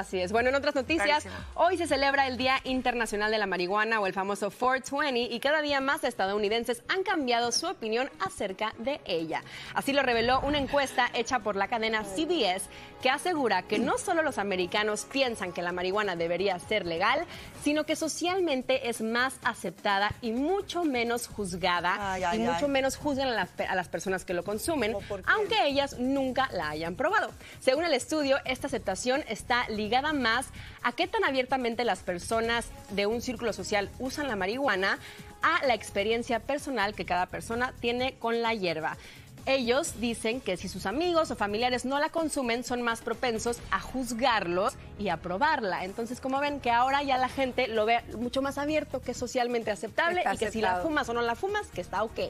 Así es. Bueno, en otras noticias, hoy se celebra el Día Internacional de la Marihuana o el famoso 420 y cada día más estadounidenses han cambiado su opinión acerca de ella. Así lo reveló una encuesta hecha por la cadena CBS que asegura que no solo los americanos piensan que la marihuana debería ser legal, sino que socialmente es más aceptada y mucho menos juzgada Ay, ay, y mucho ay. menos juzgan a las, a las personas que lo consumen, aunque ellas nunca la hayan probado. Según el estudio, esta aceptación está ligada más a qué tan abiertamente las personas de un círculo social usan la marihuana a la experiencia personal que cada persona tiene con la hierba. Ellos dicen que si sus amigos o familiares no la consumen, son más propensos a juzgarlos y a probarla. Entonces, como ven que ahora ya la gente lo ve mucho más abierto, que es socialmente aceptable Está y que si la fumas o no la fumas, que está ok.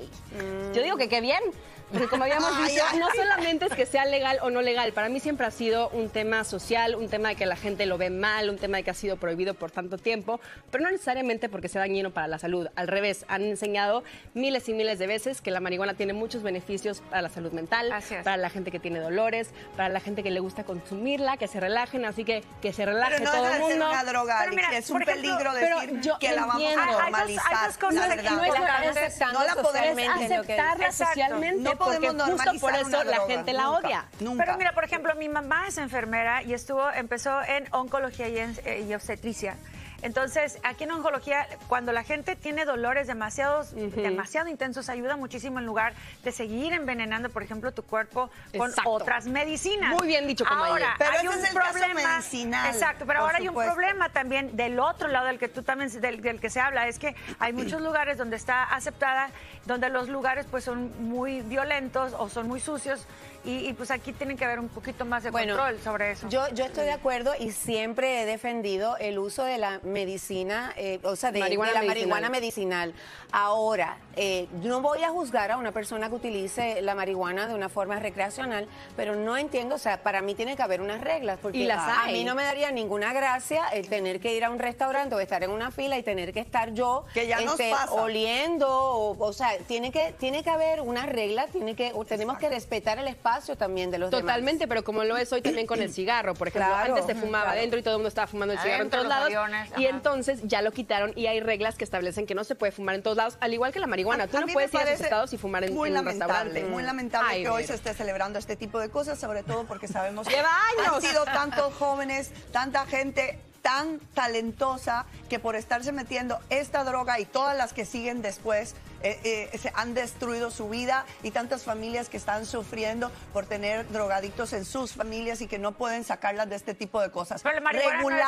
Yo digo que qué bien, porque como habíamos dicho, no solamente es que sea legal o no legal, para mí siempre ha sido un tema social, un tema de que la gente lo ve mal, un tema de que ha sido prohibido por tanto tiempo, pero no necesariamente porque sea dañino para la salud. Al revés, han enseñado miles y miles de veces que la marihuana tiene muchos beneficios para la salud mental, para la gente que tiene dolores, para la gente que le gusta consumirla, que se relajen, así que que se relaje Pero no todo el mundo. una droga, Pero mira, es un ejemplo, peligro pero decir yo que la vamos a Hay- hay dos- hay normalizar. dos cosas la que verdad. no es Porque no no la podemos es socialmente lo que- aceptarla socialmente, No podemos porque justo por eso la gente la odia. Nunca. Pero mira, por ejemplo, mi mamá es enfermera y estuvo, empezó en oncología y, en- eh, y obstetricia. Entonces, aquí en oncología, cuando la gente tiene dolores demasiados, demasiado intensos, ayuda muchísimo en lugar de seguir envenenando, por ejemplo, tu cuerpo con Exacto. otras medicinas. Muy bien dicho, Comayel. Ahora, Pero hay ese un es el caso problema. medicinal, Exacto, pero ahora hay un problema también del otro lado del que tú también del, del que se habla es que hay muchos lugares donde está aceptada donde los lugares pues son muy violentos o son muy sucios y, y, pues aquí tienen que haber un poquito más de Bueno, control sobre eso. Yo, yo estoy de acuerdo y siempre he defendido el uso de la medicina, eh, o sea, de, Marihuana de la medicinal. marihuana medicinal. Ahora, eh, no voy a juzgar a una persona que utilice la marihuana de una forma recreacional, pero no entiendo, o sea, para mí tiene que haber unas reglas, porque Y las a hay. mí no me daría ninguna gracia el tener que ir a un restaurante o estar en una fila y tener que estar yo Que ya nos este, pasa. oliendo, o, o sea, tiene que, tiene que haber una regla, tiene que, tenemos que respetar el espacio también de los demás. Totalmente, pero como lo es hoy también con el cigarro. Por ejemplo, Claro, antes se fumaba claro. adentro y todo el mundo estaba fumando el cigarro en todos los lados. aviones, y entonces ya lo quitaron y hay reglas que establecen que no se puede fumar en todos lados, al igual que la marihuana. Tú A no puedes ir a parece estados y fumar en, muy en un restaurante. Muy lamentable Ay, que hoy se esté celebrando este tipo de cosas, sobre todo porque sabemos que años. han sido tantos jóvenes, tanta gente tan talentosa que por estarse metiendo esta droga y todas las que siguen después eh, eh, se han destruido su vida y tantas familias que están sufriendo por tener drogadictos en sus familias y que no pueden sacarlas de este tipo de cosas. Pero la marihuana no es- no es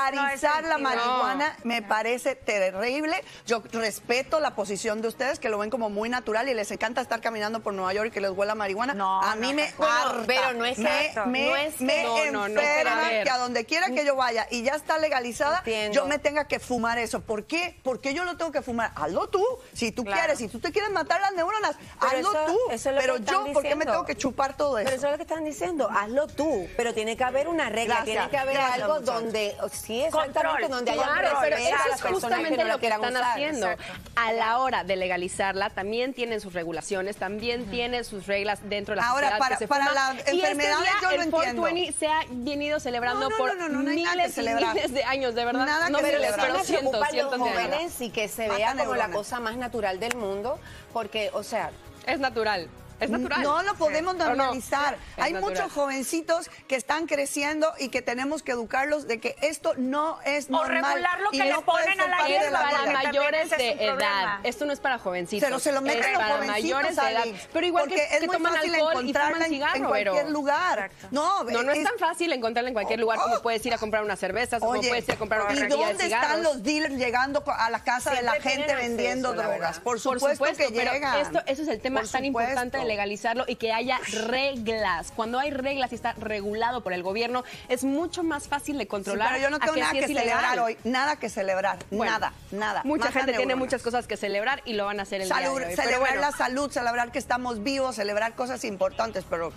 Regularizar la marihuana me parece terrible. Yo respeto la posición de ustedes que lo ven como muy natural y les encanta estar caminando por Nueva York y que les huela marihuana. No, a mí me harta. pero no es me, me, me enferma que a donde quiera que yo vaya y ya está Entiendo. yo me tenga que fumar eso. ¿Por qué? ¿Por qué yo lo tengo que fumar? Hazlo tú. Si tú Claro. quieres, si tú te quieres matar las neuronas, Pero hazlo eso- tú. eso es lo pero que yo, están ¿por qué me diciendo. tengo que chupar todo eso? Pero eso es lo que están diciendo, hazlo tú, pero tiene que haber una regla, Gracias, tiene que haber gracias, algo muchachos. donde, sí, exactamente, Control, donde haya Claro, un pero a las es justamente que no la lo que están usar. haciendo. Exacto. A la hora de legalizarla, también tienen sus regulaciones, también tiene sus reglas dentro de la Ahora, sociedad para- que se para Y este enfermedades día, yo lo el entiendo. 420 se ha venido celebrando No, no, por no, no, no, no hay nada que miles y celebrar. miles de años, de verdad. Nada no que pero cientos, preocupan los cientos de años. jóvenes y que se Mata vea como la cosa más natural del mundo, porque, o sea, Es natural. Es natural. No lo podemos ¿O no? normalizar. Hay natural. muchos jovencitos que están creciendo y que tenemos que educarlos de que esto no es O normal. regular lo que no ponen a la Es la para mayores es de edad. problema. Esto no es para jovencitos. Pero se lo meten es los para mayores de edad. Pero igual porque que, es que muy toman fácil alcohol y encontrarla fuman en, cigarro, en cualquier lugar. No, No, no es es- tan fácil encontrarla en cualquier lugar como puedes ir a comprar unas cervezas, como puedes ir a comprar una ¿y de dónde están los dealers llegando a la casa de la gente vendiendo la drogas? Por supuesto, que llegan. esto, eso es el tema tan importante de supuesto. Legalizarlo y que haya reglas. Cuando hay reglas y está regulado por el gobierno, es mucho más fácil de Sí, controlar. pero yo no tengo que nada sí que celebrar hoy. Nada que celebrar. Bueno, nada, nada. Mucha gente tiene muchas cosas que celebrar y lo van a hacer el día de Salud- hoy. Pero celebrar bueno. la salud, celebrar que estamos vivos, celebrar cosas importantes, pero